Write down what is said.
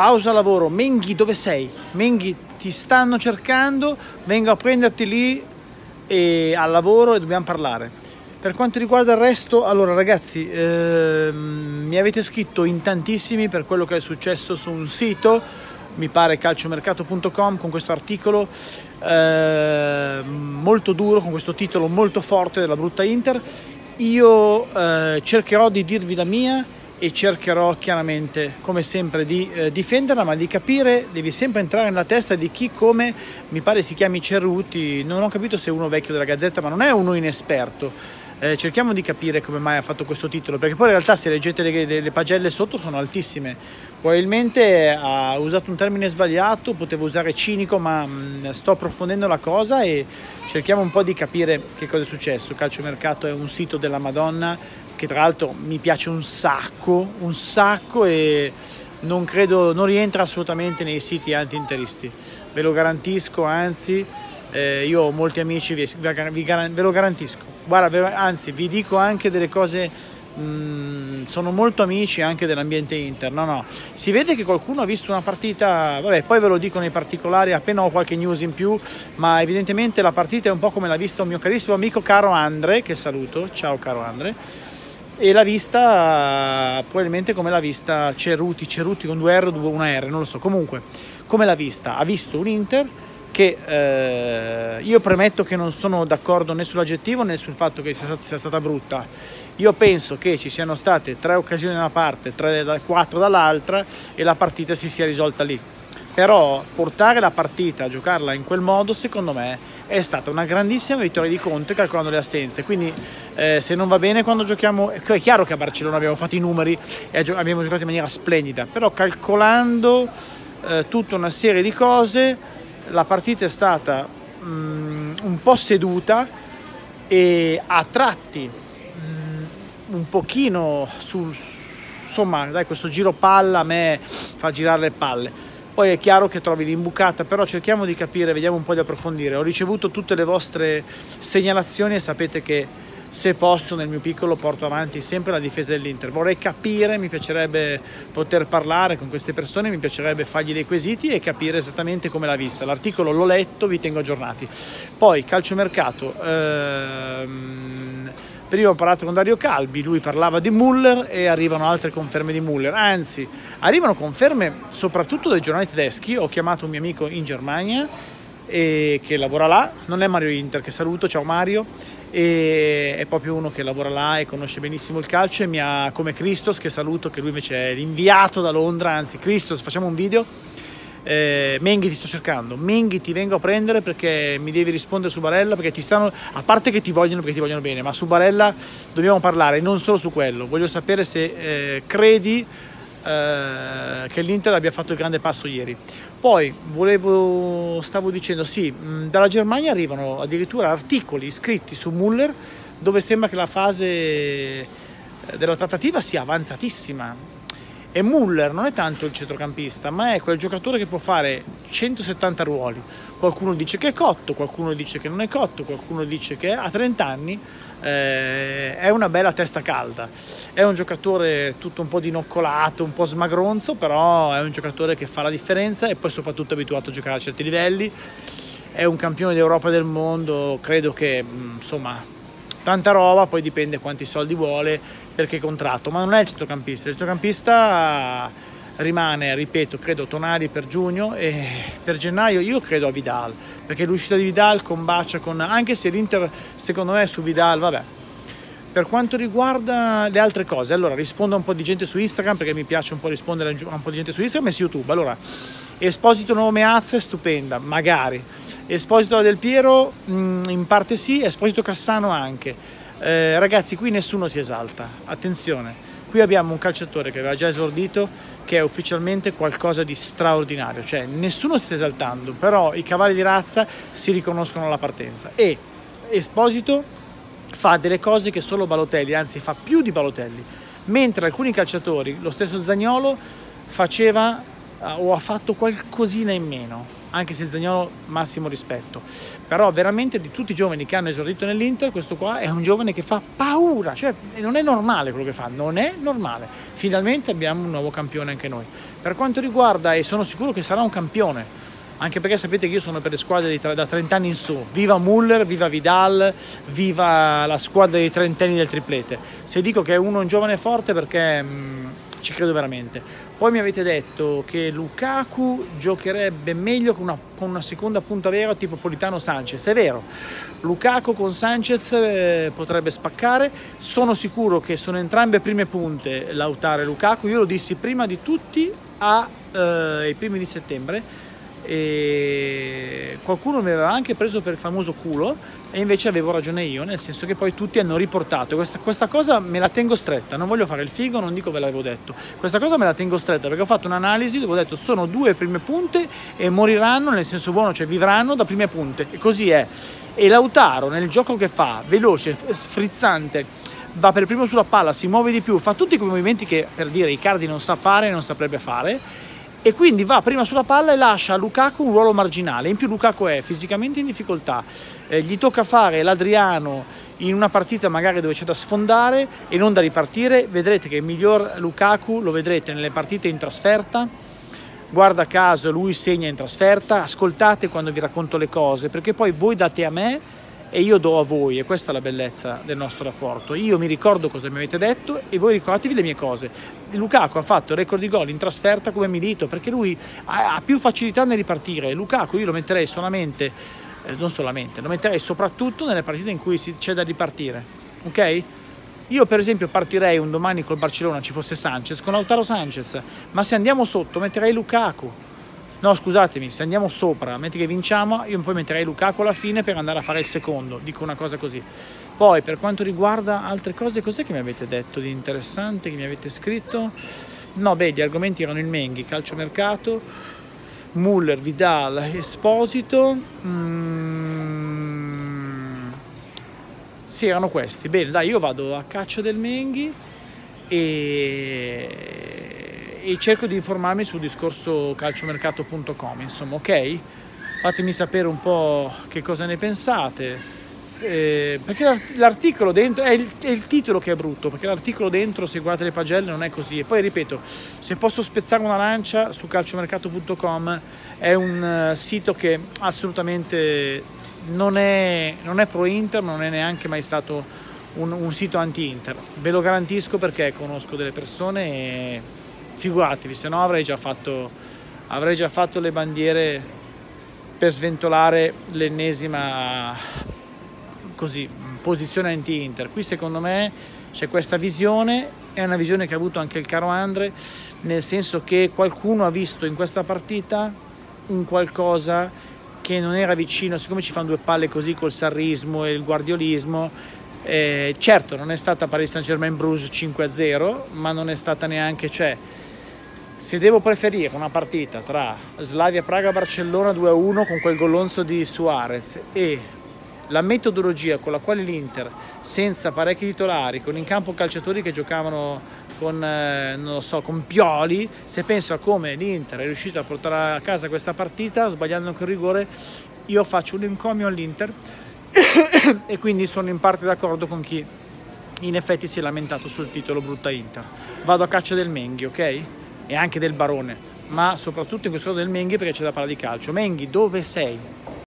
pausa lavoro, Menghi dove sei? Menghi ti stanno cercando, vengo a prenderti lì e al lavoro e dobbiamo parlare. Per quanto riguarda il resto, allora ragazzi, ehm, mi avete scritto in tantissimi per quello che è successo su un sito, mi pare calciomercato.com, con questo articolo eh, molto duro, con questo titolo molto forte della brutta Inter. Io eh, cercherò di dirvi la mia e cercherò chiaramente, come sempre, di eh, difenderla, ma di capire, devi sempre entrare nella testa di chi come, mi pare si chiami Cerruti, non ho capito se è uno vecchio della Gazzetta, ma non è uno inesperto. Eh, cerchiamo di capire come mai ha fatto questo titolo, perché poi in realtà se leggete le, le, le pagelle sotto sono altissime. Probabilmente ha usato un termine sbagliato, potevo usare cinico, ma mh, mm, sto approfondendo la cosa e cerchiamo un po' di capire che cosa è successo. Calciomercato è un sito della Madonna che tra l'altro mi piace un sacco, un sacco e non credo, non rientra assolutamente nei siti anti-interisti. Ve lo garantisco, anzi, eh, io ho molti amici, vi, vi, ve lo garantisco. Guarda, anzi, vi dico anche delle cose Mm, sono molto amici anche dell'ambiente Inter. No, no, si vede che qualcuno ha visto una partita, vabbè, poi ve lo dico nei particolari appena ho qualche news in più, ma evidentemente la partita è un po' come l'ha vista un mio carissimo amico caro Andre, che saluto. Ciao caro Andre e l'ha vista probabilmente come l'ha vista Ceruti, Ceruti con due R o una R, non lo so, comunque come l'ha vista? Ha visto un Inter che eh, io premetto che non sono d'accordo né sull'aggettivo né sul fatto che sia sia stata brutta. Io penso che ci siano state tre occasioni da una parte, tre, quattro dall'altra e la partita si sia risolta lì. Però portare la partita, giocarla in quel modo, secondo me è stata una grandissima vittoria di Conte calcolando le assenze. Quindi eh, se non va bene quando giochiamo, è chiaro che a Barcellona abbiamo fatto i numeri e abbiamo giocato in maniera splendida, però calcolando eh, tutta una serie di cose, la partita è stata um, un po' seduta e a tratti um, un pochino sul insomma dai questo giro palla a me fa girare le palle poi è chiaro che trovi l'imbucata, però cerchiamo di capire, vediamo un po' di approfondire. Ho ricevuto tutte le vostre segnalazioni e sapete che se posso nel mio piccolo porto avanti sempre la difesa dell'Inter. Vorrei capire, mi piacerebbe poter parlare con queste persone, mi piacerebbe fargli dei quesiti e capire esattamente come l'ha vista. L'articolo l'ho letto, vi tengo aggiornati. Poi calciomercato. Ehm, Prima ho parlato con Dario Calbi, lui parlava di Muller e arrivano altre conferme di Muller, anzi arrivano conferme soprattutto dai giornali tedeschi, ho chiamato un mio amico in Germania che lavora là, non è Mario Inter che saluto, ciao Mario, e è proprio uno che lavora là e conosce benissimo il calcio e mi ha come Christos che saluto, che lui invece è l'inviato da Londra, anzi Christos facciamo un video. Eh, Menghi ti sto cercando, Menghi ti vengo a prendere perché mi devi rispondere su Barella perché ti stanno, a parte che ti vogliono perché ti vogliono bene, ma su Barella dobbiamo parlare, non solo su quello, voglio sapere se eh, credi eh, che l'Inter abbia fatto il grande passo ieri. Poi volevo, stavo dicendo, sì, dalla Germania arrivano addirittura articoli scritti su Muller dove sembra che la fase eh, della trattativa sia avanzatissima e Muller non è tanto il centrocampista, ma è quel giocatore che può fare 170 ruoli. Qualcuno dice che è cotto, qualcuno dice che non è cotto, qualcuno dice che a 30 anni eh, è una bella testa calda. È un giocatore tutto un po' dinoccolato, un po' smagronzo, però è un giocatore che fa la differenza e poi soprattutto è abituato a giocare a certi livelli. È un campione d'Europa e del mondo, credo che insomma tanta roba, poi dipende quanti soldi vuole, perché contratto, ma non è il centrocampista, il centrocampista rimane, ripeto, credo Tonali per giugno e per gennaio io credo a Vidal, perché l'uscita di Vidal combacia con, anche se l'Inter secondo me su Vidal, vabbè. Per quanto riguarda le altre cose, allora rispondo a un po' di gente su Instagram perché mi piace un po' rispondere a un po' di gente su Instagram e su YouTube. Allora, Esposito nuovo Meazza è stupenda, magari. Esposito la Del Piero mm, in parte sì, Esposito Cassano anche. Eh, ragazzi, qui nessuno si esalta, attenzione. Qui abbiamo un calciatore che aveva già esordito, che è ufficialmente qualcosa di straordinario, cioè nessuno si sta esaltando, però i cavalli di razza si riconoscono alla partenza. E Esposito fa delle cose che solo Balotelli, anzi fa più di Balotelli, mentre alcuni calciatori, lo stesso Zagnolo, faceva o ha fatto qualcosina in meno anche se Zagnolo massimo rispetto. Però veramente di tutti i giovani che hanno esordito nell'Inter, questo qua è un giovane che fa paura, cioè non è normale quello che fa, non è normale. Finalmente abbiamo un nuovo campione anche noi. Per quanto riguarda, e sono sicuro che sarà un campione, anche perché sapete che io sono per le squadre tra, da 30 anni in su. Viva Muller, viva Vidal, viva la squadra dei trentenni del triplete. Se dico che è uno un giovane forte perché mh, mm, ci credo veramente. Poi mi avete detto che Lukaku giocherebbe meglio con una, con una seconda punta vera tipo Politano Sanchez. È vero, Lukaku con Sanchez eh, potrebbe spaccare. Sono sicuro che sono entrambe prime punte Lautaro e Lukaku. Io lo dissi prima di tutti ai eh, primi di settembre e qualcuno mi aveva anche preso per il famoso culo e invece avevo ragione io, nel senso che poi tutti hanno riportato. Questa, questa cosa me la tengo stretta, non voglio fare il figo, non dico ve l'avevo detto. Questa cosa me la tengo stretta perché ho fatto un'analisi dove ho detto sono due prime punte e moriranno, nel senso buono, cioè vivranno da prime punte. E così è. E Lautaro nel gioco che fa, veloce, sfrizzante, va per primo sulla palla, si muove di più, fa tutti quei movimenti che per dire Icardi non sa fare e non saprebbe fare e quindi va prima sulla palla e lascia a Lukaku un ruolo marginale. In più Lukaku è fisicamente in difficoltà, eh, gli tocca fare l'Adriano in una partita magari dove c'è da sfondare e non da ripartire. Vedrete che il miglior Lukaku lo vedrete nelle partite in trasferta. Guarda caso lui segna in trasferta, ascoltate quando vi racconto le cose, perché poi voi date a me e io do a voi e questa è la bellezza del nostro rapporto. Io mi ricordo cosa mi avete detto e voi ricordatevi le mie cose. Lukaku ha fatto il record di gol in trasferta come Milito perché lui ha, più facilità nel ripartire. Lukaku io lo metterei solamente, eh, non solamente, lo metterei soprattutto nelle partite in cui c'è da ripartire. Ok? Io per esempio partirei un domani col Barcellona, ci fosse Sanchez, con Lautaro Sanchez, ma se andiamo sotto metterei Lukaku No, scusatemi, se andiamo sopra, metti che vinciamo, io poi metterei Lukaku alla fine per andare a fare il secondo, dico una cosa così. Poi per quanto riguarda altre cose, cos'è che mi avete detto di interessante, che mi avete scritto? No, beh, gli argomenti erano il Menghi, calciomercato, Muller, Vidal, Esposito. Mm, sì, erano questi. Bene, dai, io vado a caccia del Menghi e e cerco di informarmi sul discorso calciomercato.com, insomma, ok? Fatemi sapere un po' che cosa ne pensate. Eh, perché l'articolo dentro è il, è il, titolo che è brutto perché l'articolo dentro se guardate le pagelle non è così e poi ripeto se posso spezzare una lancia su calciomercato.com è un uh, sito che assolutamente non è, non è pro Inter non è neanche mai stato un, un sito anti Inter ve lo garantisco perché conosco delle persone e figuratevi, se no avrei già fatto, avrei già fatto le bandiere per sventolare l'ennesima così, posizione anti-Inter. Qui secondo me c'è questa visione, è una visione che ha avuto anche il caro Andre, nel senso che qualcuno ha visto in questa partita un qualcosa che non era vicino, siccome ci fanno due palle così col sarrismo e il guardiolismo, eh, certo non è stata Paris Saint Germain Bruges 5-0, ma non è stata neanche, cioè se devo preferire una partita tra Slavia Praga-Barcellona 2-1 con quel gollonzo di Suarez e la metodologia con la quale l'Inter, senza parecchi titolari, con in campo calciatori che giocavano con, eh, non so, con Pioli, se penso a come l'Inter è riuscito a portare a casa questa partita, sbagliando anche il rigore, io faccio un encomio all'Inter e quindi sono in parte d'accordo con chi in effetti si è lamentato sul titolo brutta Inter. Vado a caccia del Menghi, ok? E anche del Barone, ma soprattutto in questo caso del Menghi perché c'è da parlare di calcio. Menghi, dove sei?